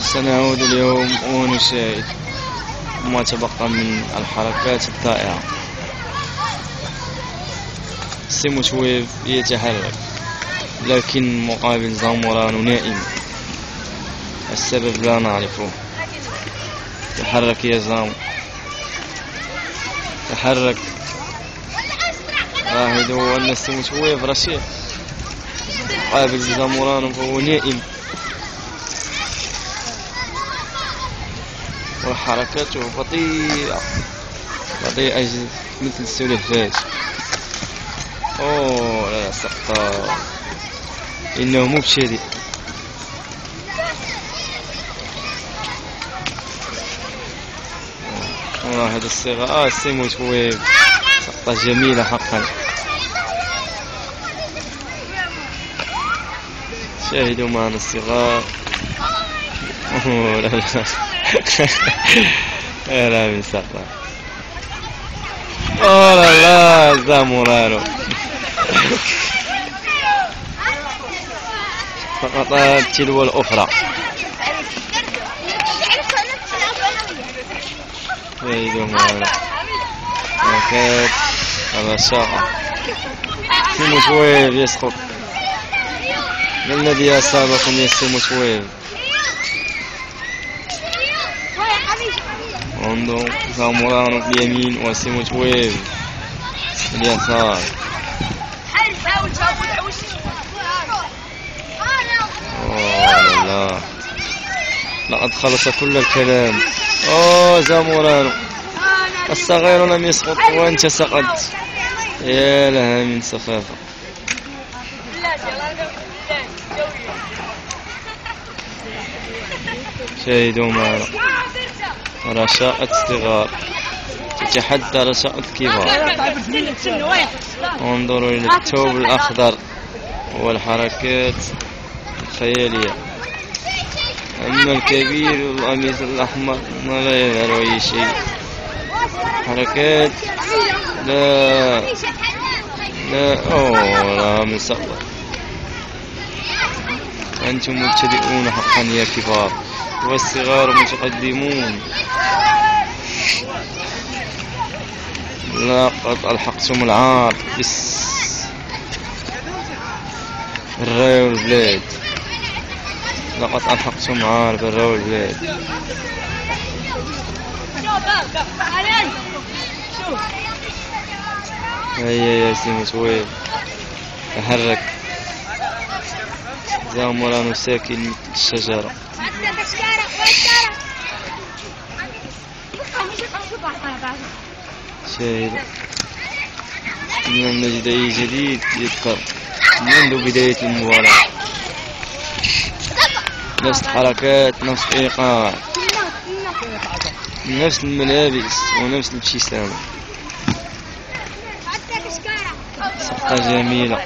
سنعود اليوم ونشاهد ما تبقى من الحركات الطائرة سيمو twelve يتحرك لكن مقابل زاموران نائم. السبب لا نعرفه. تحرك يا زام تحرك. راهد هو أن السيمو twelve رشيق مقابل زاموران فهو نائم. وحركاته بطيئة. بطيئة مثل السلحفاة أوه لا سقط إنه مبتدئ والله هذا الصيغة آه السيموت هو سقطة جميلة حقا. شاهدوا معنا الصغار. اوه لا لا لا. من سقطة أوه لا لا زامورانو تلو الأخرى. شاهدوا معنا كانت الرشاقة سيمو شويف يسقط. ما الذي أصابكم يا سيمو انظروا زامورانو في اليمين وسيمو شويف في اليسار اوه لا لقد خلص كل الكلام اوه زامورانو الصغير لم يسقط وانت سقطت يا لها من سخافة شاهدوا معنا رشاقة الصغار تتحدى رشاقة الكبار انظروا إلى الثوب الأخضر والحركات الخيالية. أما الكبير والقميص الأحمر ما لا يظهر أي شيء. حركات لا لا أوه لا من سقط. أنتم مبتدئون حقا يا كبار. والصغار متقدمون. لقد ألحقتم العار. بس الراي والبلاد لقد ألحقتم عار بالراي والبلاد هيا يا سيمو سويف تحرك زامران ساكن الشجرة. شاهد لم نجد أي جديد يذكر منذ بداية المباراة نفس الحركات نفس الإيقاع نفس الملابس ونفس الابتسامة صفقة جميلة